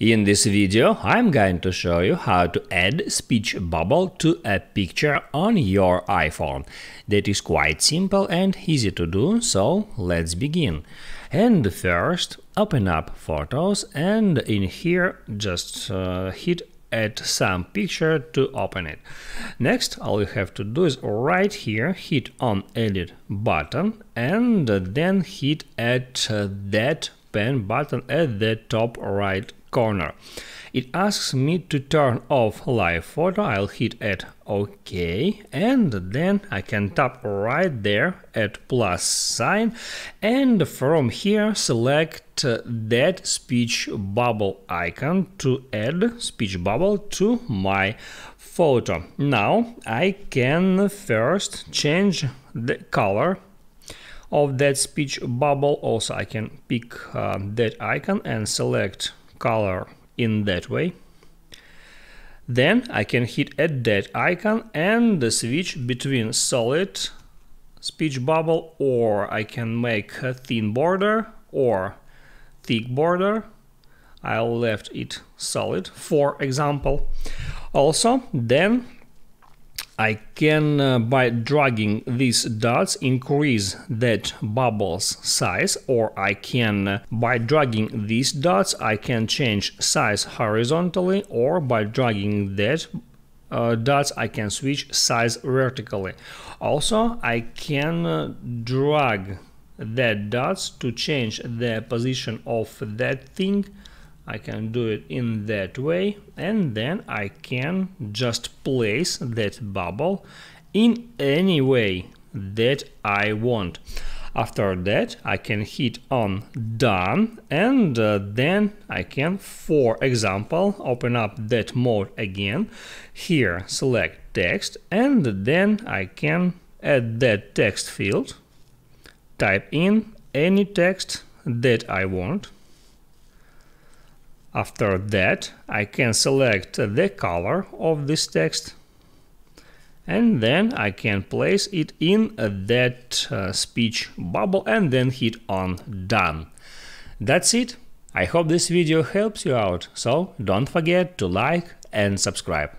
In this video, I'm going to show you how to add speech bubble to a picture on your iPhone. That is quite simple and easy to do, so let's begin. And first, open up Photos and in here just uh, hit add some picture to open it. Next, all you have to do is right here hit on edit button and then hit add that pen button at the top right corner. It asks me to turn off live photo, I'll hit at OK and then I can tap right there at plus sign and from here select that speech bubble icon to add speech bubble to my photo. Now I can first change the color of that speech bubble also I can pick uh, that icon and select color in that way. Then I can hit add that icon and the switch between solid speech bubble or I can make a thin border or thick border. I left it solid for example. Also then I can, uh, by dragging these dots, increase that bubble's size, or I can, uh, by dragging these dots, I can change size horizontally, or by dragging that uh, dots, I can switch size vertically. Also, I can uh, drag that dots to change the position of that thing I can do it in that way and then I can just place that bubble in any way that I want. After that I can hit on done and uh, then I can for example open up that mode again. Here select text and then I can add that text field. Type in any text that I want after that, I can select the color of this text and then I can place it in that uh, speech bubble and then hit on done. That's it. I hope this video helps you out, so don't forget to like and subscribe.